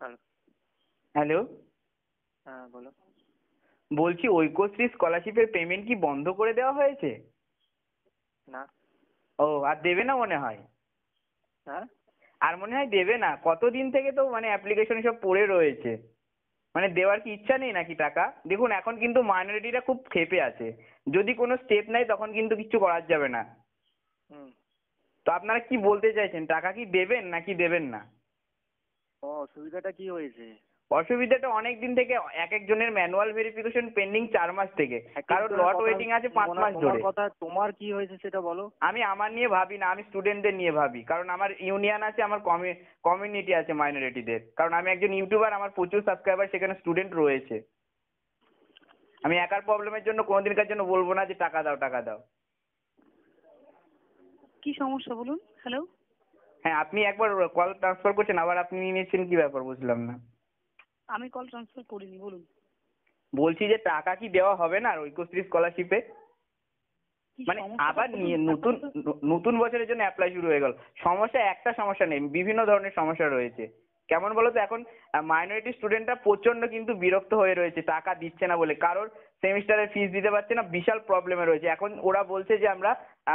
Hello হ্যাঁ বলো। বলছি ঐক্যশ্রী স্কলারশিপের পেমেন্ট কি বন্ধ করে দেওয়া হয়েছে? না। ও আর দেবে না মনে হয়? হ্যাঁ? আর মনে হয় দেবে না। কতদিন থেকে তো মানে অ্যাপ্লিকেশন সব পড়ে রয়েছে? মানে দেওয়ার কি ইচ্ছা নেই নাকি টাকা? দেখুন এখন কিন্তু মাইনরিটিরা খুব ক্ষেপে আছে। যদি কোনো স্টেপ নেয় তখন কিন্তু কিচ্ছু করার যাবে না। তো আপনারা কি বলতে চাইছেন? টাকা কি দেবেন নাকি দেবেন না? ও অসুবিধাটা কি হয়েছে? অসুবিধাটা অনেক দিন থেকে এক একজনের ম্যানুয়াল ভেরিফিকেশন পেন্ডিং চার মাস থেকে। কারোর লট ওয়েটিং আছে পাঁচ মাস ধরে। কথা তোমার কি হয়েছে সেটা বলো। আমি আমার নিয়ে ভাবি না আমি স্টুডেন্টদের নিয়ে ভাবি। কারণ আমার ইউনিয়ন আছে আমার কমিউনিটি আছে মাইনরিটিদের কারণ আমি একজন ইউটিউবার আমার প্রচুর সাবস্ক্রাইবার সেখানে স্টুডেন্ট রয়েছে। আমি একার প্রবলেমের জন্য কোনোদিনকার জন্য বলব না যে টাকা দাও টাকা দাও। কি সমস্যা বলুন? হ্যালো হ্যাঁ আপনি একবার কল ট্রান্সফার করছেন আবার আপনি নিয়েছেন কি ব্যাপার বুঝলাম না। আমি কল ট্রান্সফার করিনি বলুন। বলছি যে টাকা কি দেওয়া হবে না ঐক্যশ্রী স্কলারশিপে মানে আবার নিয়ে নতুন নতুন বছরের জন্য অ্যাপ্লাই শুরু হয়ে গেল। সমস্যা একটা সমস্যা নেই বিভিন্ন ধরনের সমস্যা রয়েছে। কেমন বলো তো এখন মাইনরিটি স্টুডেন্টরা প্রচণ্ড কিন্তু বিরক্ত হয়ে রয়েছে টাকা দিচ্ছে না বলে। কারোর সেমিস্টারের ফিস দিতে পারছে না বিশাল প্রবলেমে রয়েছে। এখন ওরা বলছে যে আমরা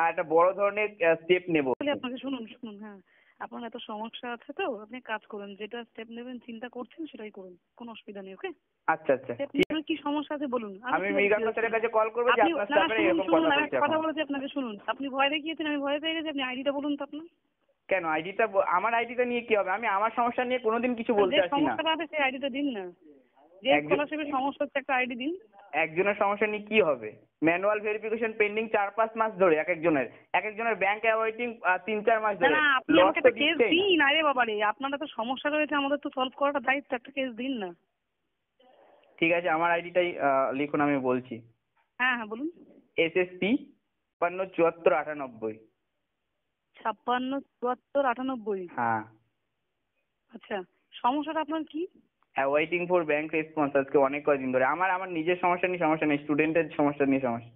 একটা বড় ধরনের স্টেপ নেব। আপনাকে শুনুন শুনুন হ্যাঁ। আপনার এত সমস্যা আছে তো আপনি কাজ করুন যেটা স্টেপ নেবেন চিন্তা করছেন সেটাই করুন কোনো অসুবিধা নেই ওকে আচ্ছা আচ্ছা নেবেন কি সমস্যা আছে বলুন আমি ঠিক স্যারের কাছে কল করব যে আপনি আপনার শুনুন, এরকম কথা বলছে কথা বলেছি আপনাকে শুনুন আপনি ভয় দেখিয়েছেন আমি ভয় পেয়ে গেছি আপনি আইডিটা বলুন তো আপনার। কেন? আইডিটা আমার আইডিটা নিয়ে কি হবে? আমি আমার সমস্যা নিয়ে কোনোদিন কিছু বলতে আসি না। সমস্যাটা আছে সেই আইডিটা দিন না। যে স্কলারশিপের সমস্যা হচ্ছে একটা আইডি দিন। একজনের সমস্যা নিয়ে কি হবে? ম্যানুয়াল ভেরিফিকেশন পেন্ডিং চার পাঁচ মাস ধরে এক একজনের। এক একজনের ব্যাংক অ্যাওয়েটিং তিন চার মাস ধরে। না আপনি আমাকে তো একটা কেস দিন। আরে বাবা রে আপনার তো সমস্যা রয়েছে আমাদের তো সলভ করাটা দায়িত্ব একটা কেস দিন না। ঠিক আছে আমার আইডিটাই লিখুন আমি বলছি। হ্যাঁ হ্যাঁ বলুন। এস এস পি ছাপ্পান্ন চুয়াত্তর আটানব্বই। ছাপ্পান্ন চুয়াত্তর আটানব্বই? হ্যাঁ। আচ্ছা সমস্যাটা আপনার কি? ওয়েটিং ফর ব্যাংক রেসপন্স আজকে অনেক কদিন ধরে। আমার আমার নিজের সমস্যা নিয়ে সমস্যা নেই স্টুডেন্টের সমস্যা নিয়ে সমস্যা।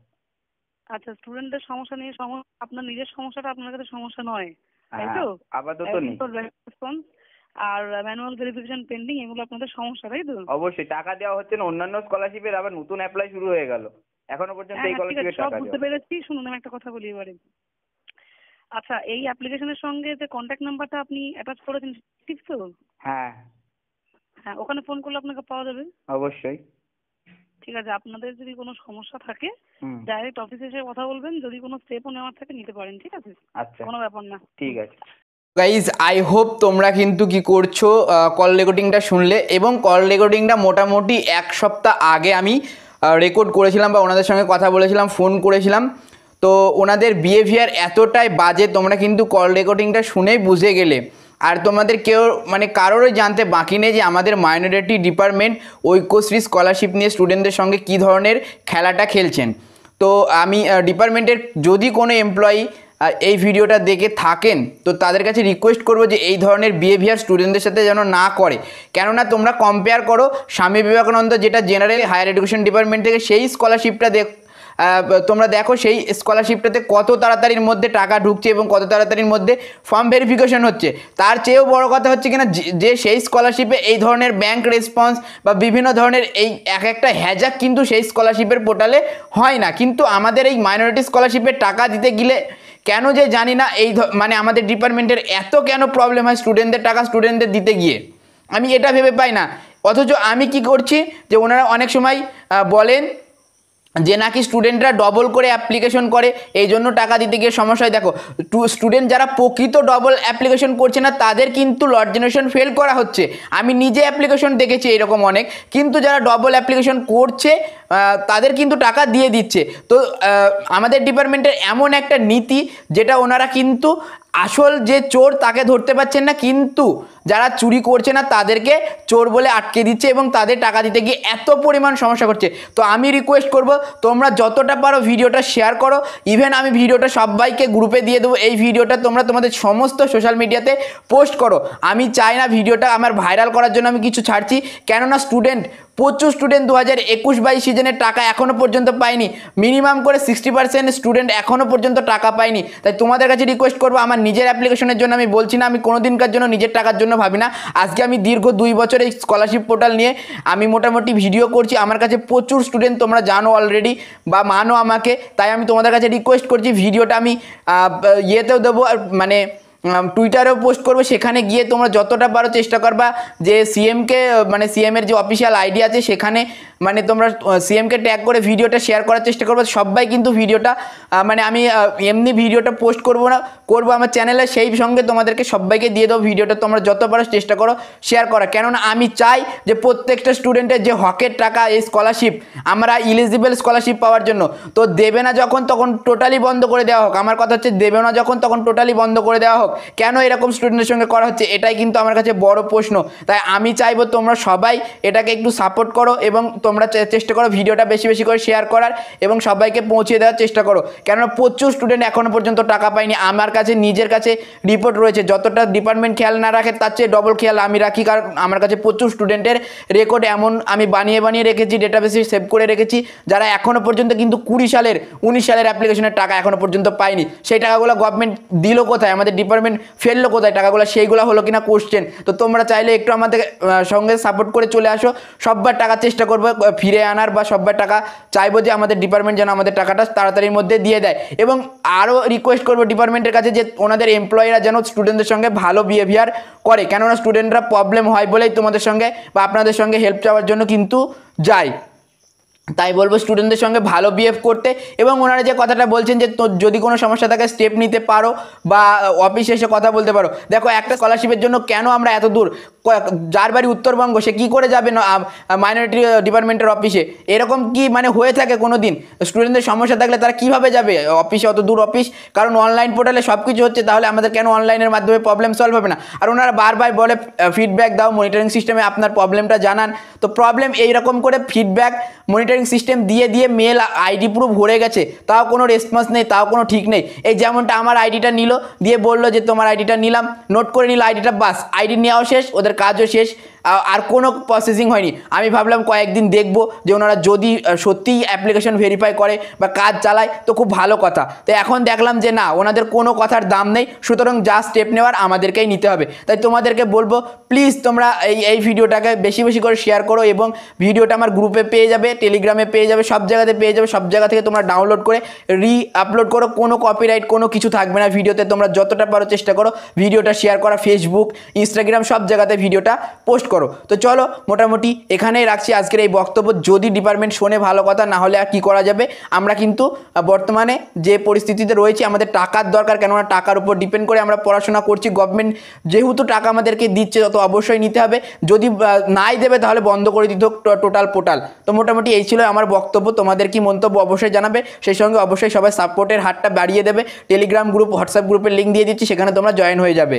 আচ্ছা স্টুডেন্টের সমস্যা নিয়ে সমস্যা আপনার নিজের সমস্যাটা আপনার কাছে সমস্যা নয় তাই হ্যাঁ তো? আপাতত নেই। রেসপন্স আর ম্যানুয়াল ভেরিফিকেশন পেন্ডিং এগুলো আপনাদের সমস্যা তাই তো? অবশ্যই টাকা দেওয়া হচ্ছে না অন্যান্য স্কলারশিপের আবার নতুন অ্যাপ্লাই শুরু হয়ে গেল। এখনও পর্যন্ত হ্যাঁ এই হ্যাঁ, ঠিক আছে স্কলারশিপের সব বুঝতে পেরেছি। শুনুন আমি একটা কথা বলি এবারে। আচ্ছা এই অ্যাপ্লিকেশনের সঙ্গে যে কন্ট্যাক্ট নাম্বারটা আপনি অ্যাটাচ করেছেন ঠিক তো? হ্যাঁ। হ্যাঁ ওখানে ফোন করলে আপনাকে পাওয়া যাবে। অবশ্যই। ঠিক আছে আপনাদের যদি কোনো সমস্যা থাকে ডাইরেক্ট অফিসে এসে কথা বলবেন যদি কোনো স্টেপও নেওয়ার থাকে নিতে পারেন ঠিক আছে? আচ্ছা। কোনো ব্যাপার না। ঠিক আছে। গাইজ আই হোপ তোমরা কিন্তু কি করছ কল রেকর্ডিংটা শুনলে এবং কল রেকর্ডিংটা মোটামুটি এক সপ্তাহ আগে আমি রেকর্ড করেছিলাম বা ওনাদের সঙ্গে কথা বলেছিলাম ফোন করেছিলাম। তো ওনাদের বিহেভিয়ার এতটাই বাজে তোমরা কিন্তু কল রেকর্ডিংটা শুনেই বুঝে গেলে। আর তোমাদের কেউ মানে কারোরই জানতে বাকি নেই যে আমাদের মাইনরিটি ডিপার্টমেন্ট ঐক্যশ্রী স্কলারশিপ নিয়ে স্টুডেন্টদের সঙ্গে কী ধরনের খেলাটা খেলছেন। তো আমি ডিপার্টমেন্টের যদি কোনো এমপ্লয়ি এই ভিডিওটা দেখে থাকেন, তো তাদের কাছে রিকোয়েস্ট করব যে এই ধরনের বিহেভিয়ার স্টুডেন্টদের সাথে যেন না করে। কেননা তোমরা কম্পেয়ার করো স্বামী বিবেকানন্দ, যেটা জেনারেল হায়ার এডুকেশন ডিপার্টমেন্ট থেকে সেই স্কলারশিপটা দেখ তোমরা দেখো সেই স্কলারশিপটাতে কত তাড়াতাড়ির মধ্যে টাকা ঢুকছে এবং কত তাড়াতাড়ির মধ্যে ফর্ম ভেরিফিকেশন হচ্ছে। তার চেয়েও বড় কথা হচ্ছে কিনা, যে- সেই স্কলারশিপে এই ধরনের ব্যাংক রেসপন্স বা বিভিন্ন ধরনের এই এক একটা হ্যাজাক কিন্তু সেই স্কলারশিপের পোর্টালে হয় না। কিন্তু আমাদের এই মাইনরিটি স্কলারশিপের টাকা দিতে গেলে কেন যে জানি না এই মানে আমাদের ডিপার্টমেন্টের এত কেন প্রবলেম হয় স্টুডেন্টদের টাকা স্টুডেন্টদের দিতে গিয়ে। আমি এটা ভেবে পাই না। অথচ আমি কি করছি যে ওনারা অনেক সময় বলেন যে নাকি স্টুডেন্টরা ডবল করে অ্যাপ্লিকেশন করে, এই জন্য টাকা দিতে গিয়ে সমস্যায় দেখো স্টুডেন্ট যারা প্রকৃত ডবল অ্যাপ্লিকেশন করছে না, তাদের কিন্তু লট জেনারেশন ফেল করা হচ্ছে। আমি নিজে অ্যাপ্লিকেশন দেখেছি এরকম অনেক, কিন্তু যারা ডবল অ্যাপ্লিকেশন করছে তাদের কিন্তু টাকা দিয়ে দিচ্ছে। তো আমাদের ডিপার্টমেন্টের এমন একটা নীতি, যেটা ওনারা কিন্তু আসল যে চোর তাকে ধরতে পারছেন না, কিন্তু যারা চুরি করছে না, তাদেরকে চোর বলে আটকে দিচ্ছে এবং তাদের টাকা দিতে গিয়ে এত পরিমাণ সমস্যা করছে। তো আমি রিকোয়েস্ট করব, তোমরা যতটা পারো ভিডিওটা শেয়ার করো। ইভেন আমি ভিডিওটা সবাইকে গ্রুপে দিয়ে দেবো, এই ভিডিওটা তোমরা তোমাদের সমস্ত সোশ্যাল মিডিয়াতে পোস্ট করো। আমি চাই না ভিডিওটা আমার ভাইরাল করার জন্য আমি কিছু ছাড়ছি, কেননা স্টুডেন্ট প্রচুর স্টুডেন্ট দু হাজার একুশ বাইশ সিজনের টাকা এখনও পর্যন্ত পায়নি। মিনিমাম করে সিক্সটি পার্সেন্ট স্টুডেন্ট এখনও পর্যন্ত টাকা পায়নি। তাই তোমাদের কাছে রিকোয়েস্ট করব, আমার নিজের অ্যাপ্লিকেশনের জন্য আমি বলছি না, আমি কোনো দিনকার জন্য নিজের টাকার জন্য ভাবি না। আজকে আমি দীর্ঘ দুই বছর এই স্কলারশিপ পোর্টাল নিয়ে আমি মোটামুটি ভিডিও করছি। আমার কাছে প্রচুর স্টুডেন্ট তোমরা জানো অলরেডি বা মানো আমাকে। তাই আমি তোমাদের কাছে রিকোয়েস্ট করছি ভিডিওটা আমি ইয়েতেও দেবো আর মানে টুইটারেও পোস্ট করব। সেখানে গিয়ে তোমরা যতটা পারো চেষ্টা করবা যে সিএমকে মানে সিএমের যে অফিসিয়াল আইডি আছে, সেখানে মানে তোমরা সিএমকে ট্যাগ করে ভিডিওটা শেয়ার করার চেষ্টা করব। সবাই কিন্তু ভিডিওটা মানে আমি এমনি ভিডিওটা পোস্ট করব না, করব আমার চ্যানেলে সেই সঙ্গে তোমাদেরকে সবাইকে দিয়ে দেবো ভিডিওটা, তোমরা যত পারো চেষ্টা করো শেয়ার করা। কেননা আমি চাই যে প্রত্যেকটা স্টুডেন্টের যে হকের টাকা, এই স্কলারশিপ আমরা ইলিজিবল স্কলারশিপ পাওয়ার জন্য, তো দেবে না যখন তখন টোটালি বন্ধ করে দেওয়া হোক। আমার কথা হচ্ছে দেবে না যখন তখন টোটালি বন্ধ করে দেওয়া হোক। কেন এরকম স্টুডেন্টের সঙ্গে করা হচ্ছে, এটাই কিন্তু আমার কাছে বড় প্রশ্ন। তাই আমি চাইব তোমরা সবাই এটাকে একটু সাপোর্ট করো এবং তোমরা চেষ্টা করো ভিডিওটা বেশি বেশি করে শেয়ার করার এবং সবাইকে পৌঁছে দেওয়ার চেষ্টা করো। কেননা প্রচুর স্টুডেন্ট এখনও পর্যন্ত টাকা পায়নি। আমার কাছে, নিজের কাছে রিপোর্ট রয়েছে। যতটা ডিপার্টমেন্ট খেয়াল না রাখে, তার চেয়ে ডবল খেয়াল আমি রাখি। কারণ আমার কাছে প্রচুর স্টুডেন্টের রেকর্ড এমন আমি বানিয়ে বানিয়ে রেখেছি ডেটা ডেটাবেসে সেভ করে রেখেছি, যারা এখনও পর্যন্ত কিন্তু কুড়ি সালের, উনিশ সালের অ্যাপ্লিকেশনের টাকা এখনও পর্যন্ত পায়নি। সেই টাকাগুলো গভর্নমেন্ট দিল কোথায়? আমাদের ডিপার্টমেন্ট ফেলল কোথায়? টাকাগুলো সেইগুলো হলো কিনা কোশ্চেন তো তোমরা চাইলে একটু আমাদের সঙ্গে সাপোর্ট করে চলে আসো। সববার টাকা চেষ্টা করব। ফিরে আনার বা সববার টাকা চাইব যে আমাদের ডিপার্টমেন্ট যেন আমাদের টাকাটা তাড়াতাড়ির মধ্যে দিয়ে দেয়। এবং আরও রিকোয়েস্ট করব ডিপার্টমেন্টের কাছে যে ওনাদের এমপ্লয়িরা যেন স্টুডেন্টদের সঙ্গে ভালো বিহেভিয়ার করে। কেননা স্টুডেন্টরা প্রবলেম হয় বলেই তোমাদের সঙ্গে বা আপনাদের সঙ্গে হেল্প চাওয়ার জন্য কিন্তু যায়। তাই বলব স্টুডেন্টদের সঙ্গে ভালো বিহেভ করতে এবং ওনারা যে কথাটা বলছেন যে যদি কোনো সমস্যা থাকে স্টেপ নিতে পারো বা অফিসে এসে কথা বলতে পারো। দেখো একটা স্কলারশিপের জন্য কেন আমরা এত দূর? যার বাড়ি উত্তরবঙ্গ, সে কী করে যাবে মাইনরিটি ডিপার্টমেন্টের অফিসে এরকম কি মানে হয়ে থাকে কোনো দিন স্টুডেন্টদের সমস্যা থাকলে তারা কীভাবে যাবে? অফিসে অত দূর অফিস কারণ অনলাইন পোর্টালে সব কিছু হচ্ছে, তাহলে আমাদের কেন অনলাইনের মাধ্যমে প্রবলেম সলভ হবে না? আর ওনারা বারবার বলে ফিডব্যাক দাও মনিটরিং সিস্টেমে আপনার প্রবলেমটা জানান। তো প্রবলেম এইরকম করে ফিডব্যাক মনিটরিং সিস্টেম দিয়ে দিয়ে মেল আইডি পুরো ভরে গেছে। তাও কোনো রেসপন্স নেই, তাও কোনো ঠিক নেই। এই যেমনটা আমার আইডিটা নিল, দিয়ে বলল যে তোমার আইডিটা নিলাম। নোট করে নিল আইডিটা বাস আইডি নেওয়াও শেষ, ওদের अंदर का शेष আর কোনো প্রসেসিং হয়নি। আমি ভাবলাম কয়েকদিন দেখব যে ওনারা যদি সত্যিই অ্যাপ্লিকেশন ভেরিফাই করে বা কাজ চালায়, তো খুব ভালো কথা। তো এখন দেখলাম যে না, ওনাদের কোনো কথার দাম নেই, সুতরাং যা স্টেপ নেওয়ার আমাদেরকেই নিতে হবে। তাই তোমাদেরকে বলব প্লিজ তোমরা এই এই ভিডিওটাকে বেশি বেশি করে শেয়ার করো এবং ভিডিওটা আমার গ্রুপে পেয়ে যাবে টেলিগ্রামে পেয়ে যাবে, সব জায়গাতে পেয়ে যাবে, সব জায়গা থেকে তোমরা ডাউনলোড করে রি আপলোড করো। কোনো কপিরাইট কোনো কিছু থাকবে না ভিডিওতে, তোমরা যতটা পারো চেষ্টা করো। ভিডিওটা শেয়ার করা ফেসবুক ইনস্টাগ্রাম সব জায়গাতে ভিডিওটা পোস্ট করো। তো চলো, মোটামুটি এখানেই রাখছি আজকের এই বক্তব্য। যদি ডিপার্টমেন্ট শোনে ভালো কথা, না হলে আর কী করা যাবে? আমরা কিন্তু বর্তমানে যে পরিস্থিতিতে রয়েছে, আমাদের টাকার দরকার, কেননা টাকার উপর ডিপেন্ড করে আমরা পড়াশোনা করছি। গভর্নমেন্ট যেহেতু টাকা আমাদেরকে দিচ্ছে, তত অবশ্যই নিতে হবে। যদি নাই দেবে, তাহলে বন্ধ করে দিত টোটাল পোর্টাল তো মোটামুটি এই ছিল আমার বক্তব্য। তোমাদের কি মন্তব্য অবশ্যই জানাবে। সেই সঙ্গে অবশ্যই সবাই সাপোর্টের হাতটা বাড়িয়ে দেবে। টেলিগ্রাম গ্রুপ হোয়াটসঅ্যাপ গ্রুপের লিঙ্ক দিয়ে দিচ্ছি, সেখানে তোমরা জয়েন হয়ে যাবে।